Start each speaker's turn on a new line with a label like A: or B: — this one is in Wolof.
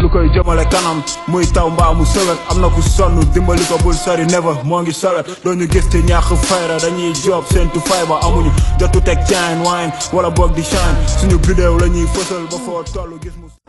A: lu koy jëmale kanam muy taw mbaa mu sëwet am na ku sonn dimbali ko bul sori never moo ngi sowet dooñu gis ci ñaax fayra dañuy job seentu fay ba amuñu jotu teg chain wine wala boog di chain suñu bidéew la ñuy fësal ba foo
B: toll gis mu